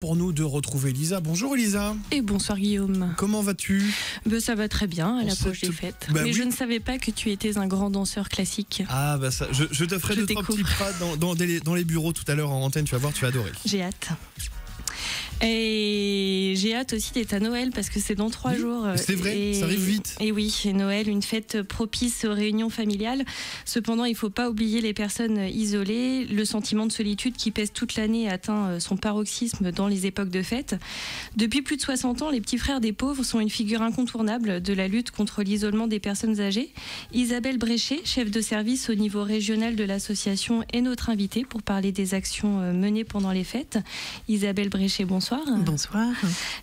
pour nous de retrouver Elisa. Bonjour Elisa. Et bonsoir Guillaume. Comment vas-tu? Ben, Ça va très bien à l'approche des fêtes. Bah Mais oui. je ne savais pas que tu étais un grand danseur classique. Ah bah ça, je, je te ferai deux trois petits pas dans, dans des- dans les bureaux tout à l'heure en antenne, tu vas voir, tu vas adorer. J'ai hâte. Et j'ai hâte aussi d'être à Noël parce que c'est dans trois Oui, jours. c'est vrai, ça arrive vite. Et oui, et Noël, une fête propice aux réunions familiales. Cependant, il ne faut pas oublier les personnes isolées. Le sentiment de solitude qui pèse toute l'année atteint euh, son paroxysme dans les époques de fête. Depuis plus de 60 ans, les petits frères des pauvres sont une figure incontournable de la lutte contre l'isolement des personnes âgées. Isabelle Bréchet, chef de service au niveau régional de l'association, est notre invitée pour parler des actions euh, menées pendant les fêtes. Isabelle Bréchet, bonsoir. Bonsoir.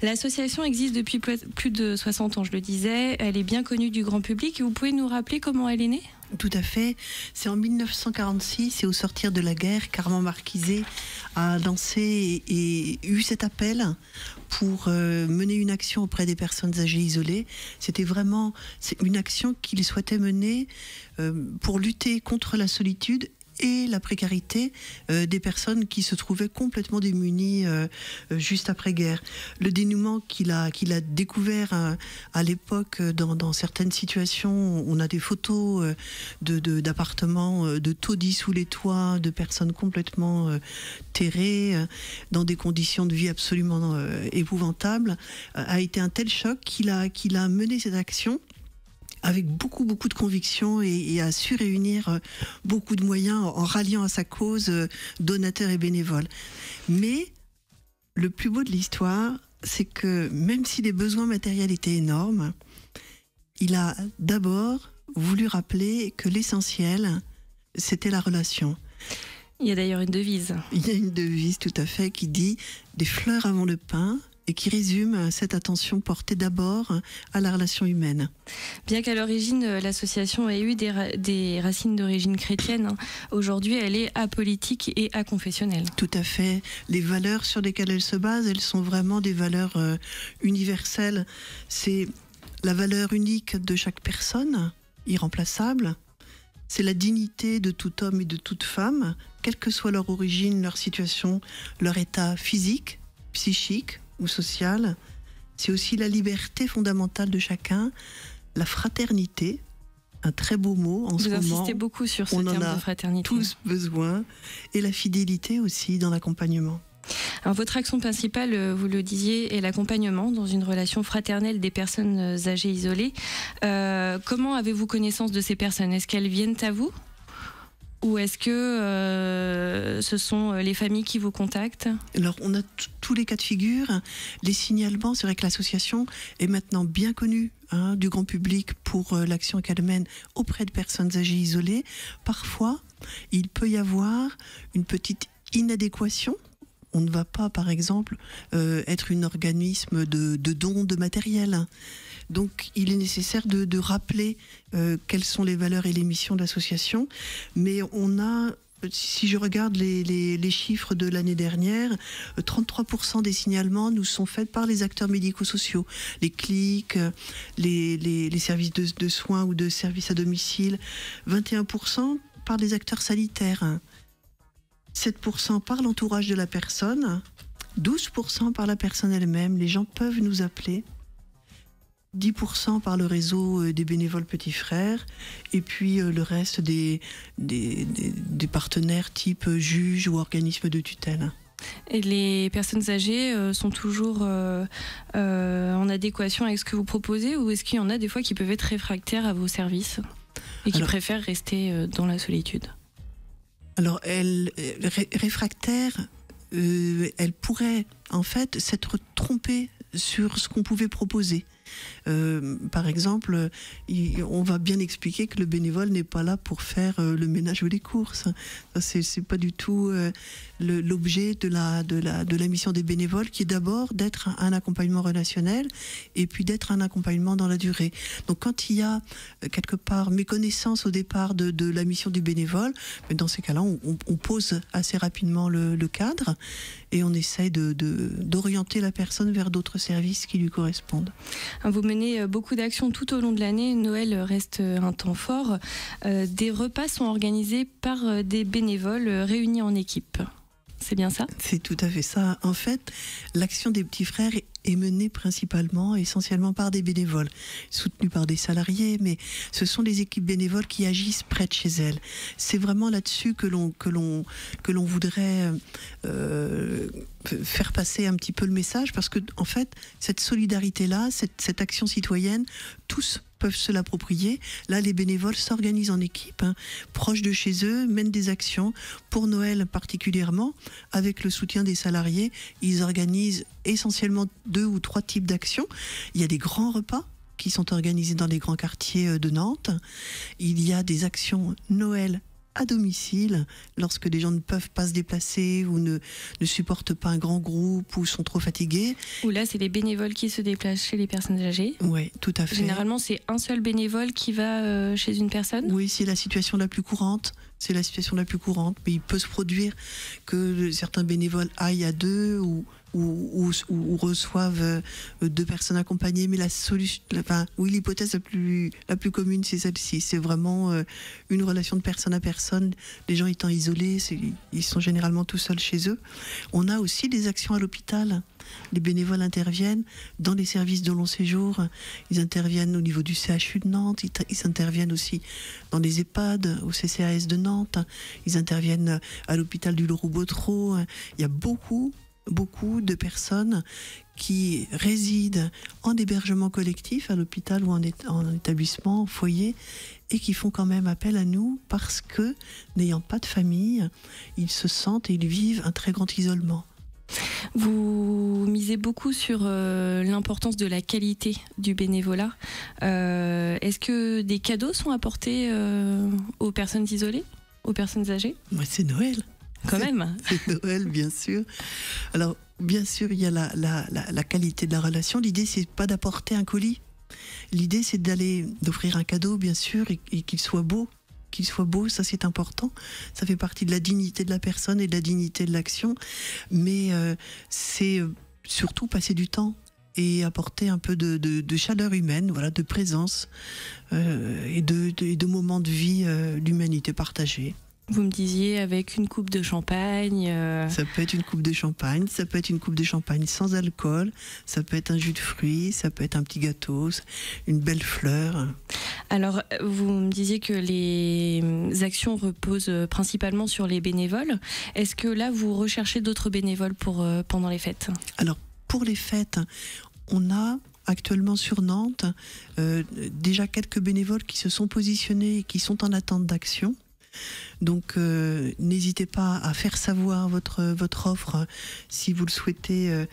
L'association existe depuis plus de 60 ans, je le disais. Elle est bien connue du grand public. Vous pouvez nous rappeler comment elle est née? Tout à fait. C'est en 1946 et au sortir de la guerre, Carmen Marquisé a lancé et, et eu cet appel pour euh, mener une action auprès des personnes âgées isolées. C'était vraiment une action qu'il souhaitait mener euh, pour lutter contre la solitude et la précarité euh, des personnes qui se trouvaient complètement démunies euh, euh, juste après-guerre. Le dénouement qu'il a, a découvert à l'époque dans, certaines situations, on a des photos de- d'appartements de, taudis sous les toits, de personnes complètement terrées, dans des conditions de vie absolument épouvantables, a été un tel choc qu'il a, qu'il a mené cette action avec beaucoup beaucoup de conviction et, et a su réunir euh, beaucoup de moyens en, ralliant à sa cause euh, donateurs et bénévoles. Mais le plus beau de l'histoire, c'est que même si les besoins matériels étaient énormes, il a d'abord voulu rappeler que l'essentiel, c'était la relation. Il y a d'ailleurs une devise. Il y a une devise tout à fait qui dit des fleurs avant le pain et qui résume cette attention portée d'abord à la relation humaine. Bien qu'à l'origine, euh, l'association ait eu des, ra- des racines d'origine chrétienne, hein, aujourd'hui, elle est apolitique et aconfessionnelle. Tout à fait. Les valeurs sur lesquelles elle se base, elles sont vraiment des valeurs euh, universelles. C'est la valeur unique de chaque personne, irremplaçable. C'est la dignité de tout homme et de toute femme, quelle que soit leur origine, leur situation, leur état physique, psychique ou social. C'est aussi la liberté fondamentale de chacun, la fraternité, un très beau mot en Vous ce moment insistez beaucoup sur ce on en a de fraternité. tous besoin, et la fidélité aussi dans l'accompagnement. Alors, votre action principale, euh, vous le disiez, est l'accompagnement dans une relation fraternelle des personnes euh, âgées isolées. Euh, comment avez-vous connaissance de ces personnes? Est-ce qu'elles viennent à vous? Ou est-ce que euh, ce sont euh, les familles qui vous contactent? Alors, on a tous les cas de figure. Les signalements, c'est vrai que l'association est maintenant bien connue hein, du grand public pour euh, l'action qu'elle mène auprès de personnes âgées isolées. Parfois, il peut y avoir une petite inadéquation. On ne va pas, par exemple, être un organisme de, de dons de matériel. Donc, il est nécessaire de, rappeler euh, quelles sont les valeurs et les missions de l'association. Mais on a, si je regarde les, chiffres de l'année dernière, euh, 33% des signalements nous sont faits par les acteurs médico-sociaux, les clics, euh, les services de, de soins ou de services à domicile, 21% par les acteurs sanitaires, 7% par l'entourage de la personne, 12% par la personne elle-même. Les gens peuvent nous appeler. 10% par le réseau euh, des bénévoles petits frères et puis euh, le reste des, des, des- des partenaires type euh, juge ou organisme de tutelle. Et les personnes âgées sont toujours euh, euh, en adéquation avec ce que vous proposez ou est-ce qu'il y en a des fois qui peuvent être réfractaires à vos services et qui Alors- préfèrent rester dans la solitude? Alors, elle, euh, ré- réfractaire, euh, elle pourrait en fait s'être trompée sur ce qu'on pouvait proposer. Euh, par exemple, on va bien expliquer que le bénévole n'est pas là pour faire euh, le ménage ou les courses. C'est, pas du tout euh, l'objet de la, de, la, de la mission des bénévoles, qui est d'abord d'être un, accompagnement relationnel et puis d'être un accompagnement dans la durée. Donc, quand il y a quelque part méconnaissance au départ de, de la mission du bénévole, dans ces cas-là, on, pose assez rapidement le, cadre et on essaye de, de- d'orienter la personne vers d'autres services qui lui correspondent. Vous menez euh, beaucoup d'actions tout au long de l'année. Noël reste euh, un temps fort. Euh, Des repas sont organisés par des bénévoles réunis en équipe. C'est bien ça? C'est tout à fait ça. En fait, l'action des petits frères est menée principalement, essentiellement par des bénévoles, soutenus par des salariés, mais ce sont les équipes bénévoles qui agissent près de chez elles. C'est vraiment là-dessus que l'on que l'on que l'on voudrait euh, faire passer un petit peu le message, parce que en fait, cette solidarité-là, cette, cette action citoyenne, tous peuvent se l'approprier. Là, les bénévoles s'organisent en équipe, hein, proches de chez eux, mènent des actions. Pour Noël particulièrement, avec le soutien des salariés, ils organisent essentiellement deux ou trois types d'actions. Il y a des grands repas qui sont organisés dans les grands quartiers euh, de Nantes. Il y a des actions Noël à domicile lorsque les gens ne peuvent pas se déplacer ou ne, ne supportent pas un grand groupe ou sont trop fatigués. Ou là, c'est les bénévoles qui se déplacent chez les personnes âgées. Oui, tout à fait. Généralement, c'est un seul bénévole qui va euh, chez une personne? Oui, c'est la situation la plus courante. C'est la situation la plus courante. Mais il peut se produire que certains bénévoles aillent à deux ou, ou, reçoivent euh, deux personnes accompagnées. Mais la solution, enfin, oui, l'hypothèse la plus, la plus commune, c'est celle-ci. C'est vraiment euh, une relation de personne à personne. Les gens étant isolés, ils sont généralement tout seuls chez eux. On a aussi des actions à l'hôpital. Les bénévoles interviennent dans les services de long séjour. Ils interviennent au niveau du CHU de Nantes. Ils, interviennent aussi dans les EHPAD, au CCAS de Nantes. Ils interviennent à l'hôpital du Leroux-Botreau. Il y a beaucoup, beaucoup de personnes qui résident en hébergement collectif à l'hôpital ou en, établissement, en foyer, et qui font quand même appel à nous parce que, n'ayant pas de famille, ils se sentent et ils vivent un très grand isolement. Vous misez beaucoup sur euh, l'importance de la qualité du bénévolat. Euh, est-ce que des cadeaux sont apportés euh, aux personnes isolées, aux personnes âgées? C'est Noël. Quand même. C'est Noël, bien sûr. Alors, bien sûr, il y a la, la, la qualité de la relation. L'idée, c'est pas d'apporter un colis. L'idée, c'est d'aller, d'offrir un cadeau, bien sûr, et qu'il soit beau qu'il soit beau, ça c'est important. Ça fait partie de la dignité de la personne et de la dignité de l'action. Mais euh, c'est euh, surtout passer du temps et apporter un peu de, chaleur humaine, voilà, de présence euh, et, de, moments de vie, d'humanité partagée. Vous me disiez avec une coupe de champagne. Euh, ça peut être une coupe de champagne, ça peut être une coupe de champagne sans alcool, ça peut être un jus de fruits, ça peut être un petit gâteau, une belle fleur. Alors, vous me disiez que les actions reposent principalement sur les bénévoles. Est-ce que là, vous recherchez d'autres bénévoles pour, euh, pendant les fêtes? Alors, pour les fêtes, on a actuellement sur Nantes euh, déjà quelques bénévoles qui se sont positionnés et qui sont en attente d'action. Donc euh, n'hésitez pas à faire savoir votre, votre offre si vous le souhaitez euh,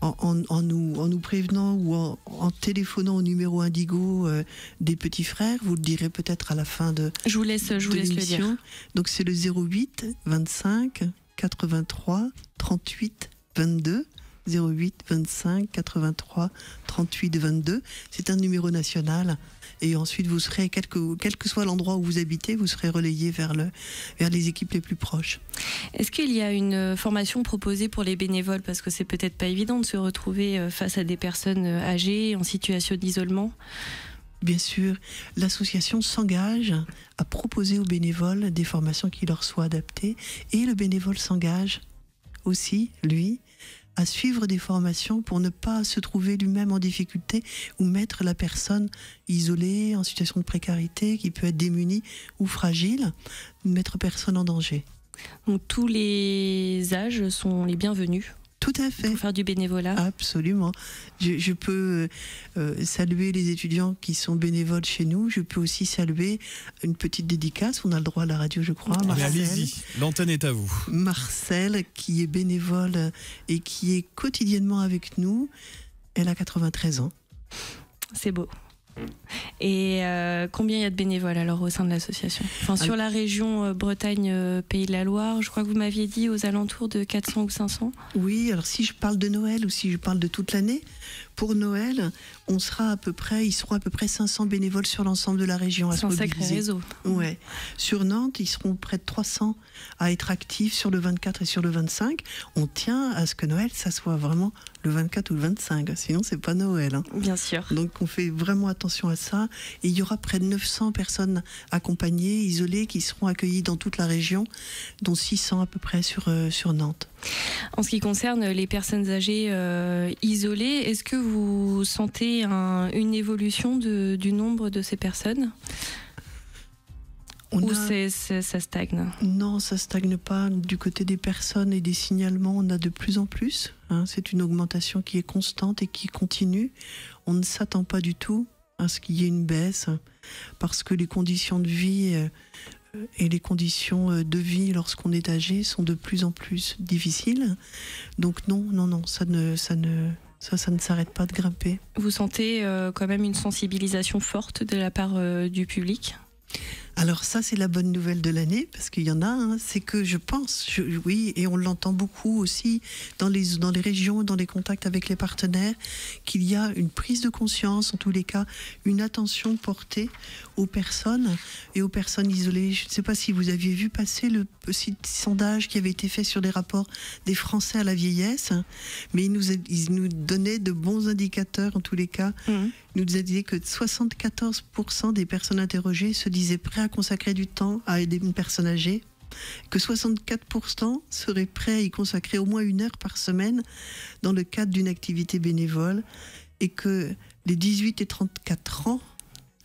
en, nous, en nous prévenant ou en, téléphonant au numéro Indigo euh, des petits frères. Vous le direz peut-être à la fin de Je vous laisse, je vous laisse le dire. Donc c'est le 08 25 83 38 22. 08 25 83 38 22. C'est un numéro national et ensuite vous serez, quel que, quel que soit l'endroit où vous habitez, vous serez relayé vers, le, vers les équipes les plus proches. Est-ce qu'il y a une formation proposée pour les bénévoles? Parce que c'est peut-être pas évident de se retrouver euh, face à des personnes euh, âgées en situation d'isolement. Bien sûr, l'association s'engage à proposer aux bénévoles des formations qui leur soient adaptées et le bénévole s'engage aussi, lui, à suivre des formations pour ne pas se trouver lui-même en difficulté ou mettre la personne isolée, en situation de précarité, qui peut être démunie ou fragile, mettre personne en danger. Tous les âges sont les bienvenus tout à fait. Pour faire du bénévolat. Absolument. Je, peux euh, saluer les étudiants qui sont bénévoles chez nous. Je peux aussi saluer une petite dédicace. On a le droit à la radio, je crois. Allez-y, l'antenne est à vous. Marcel, qui est bénévole et qui est quotidiennement avec nous. Elle a 93 ans. C'est beau. Et euh, combien il y a de bénévoles alors au sein de l'association? Enfin, Sur la région euh, Bretagne-Pays euh, de la Loire, je crois que vous m'aviez dit aux alentours de 400 ou 500 Oui, alors si je parle de Noël ou si je parle de toute l'année, pour Noël, on sera à peu près, ils seront à peu près 500 bénévoles sur l'ensemble de la région à C'est un sacré réseau. Ouais. Sur Nantes, ils seront près de 300 à être actifs sur le 24 et sur le 25. On tient à ce que Noël, ça soit vraiment le 24 ou le 25, sinon c'est pas Noël. Hein. Bien sûr. Donc on fait vraiment attention à ça. Et il y aura près de 900 personnes accompagnées, isolées, qui seront accueillies dans toute la région, dont 600 à peu près sur, euh, sur Nantes. En ce qui concerne les personnes âgées euh, isolées, est-ce que vous sentez une évolution du nombre de ces personnes? Ou ça stagne Non, ça stagne pas. Du côté des personnes et des signalements, on a de plus en plus. Hein. C'est une augmentation qui est constante et qui continue. On ne s'attend pas du tout à ce qu'il y ait une baisse parce que les conditions de vie euh, et les conditions euh, de vie lorsqu'on est âgé sont de plus en plus difficiles. Donc non, non, non, ça ne, ça ne, ça, ça ne s'arrête pas de grimper. Vous sentez euh, quand même une sensibilisation forte de la part euh, du public? Alors ça, c'est la bonne nouvelle de l'année, parce qu'il y en a, hein, c'est que je pense, oui, et on l'entend beaucoup aussi dans les, dans les régions, dans les contacts avec les partenaires, qu'il y a une prise de conscience, en tous les cas, une attention portée aux personnes et aux personnes isolées. Je ne sais pas si vous aviez vu passer le petit sondage qui avait été fait sur les rapports des Français à la vieillesse, mais il nous, il nous donnait de bons indicateurs, en tous les cas. Mmh. Nous dit que 74% des personnes interrogées se disaient prêts à consacrer du temps à aider une personne âgée, que 64% seraient prêts à y consacrer au moins une heure par semaine dans le cadre d'une activité bénévole, et que les 18 et 34 ans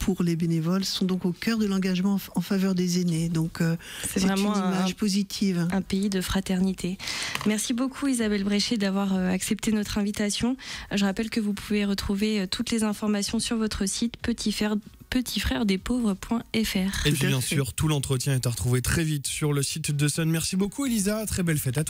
pour les bénévoles sont donc au cœur de l'engagement en faveur des aînés. Donc euh, c'est vraiment une image positive. Un pays de fraternité. Merci beaucoup Isabelle Bréchet d'avoir euh, accepté notre invitation. Je rappelle que vous pouvez retrouver euh, toutes les informations sur votre site Petit Fer petitfrèresdespauvres.fr. Et puis bien sûr, tout l'entretien est à retrouver très vite sur le site de Sun. Merci beaucoup Elisa, très belle fête à toi.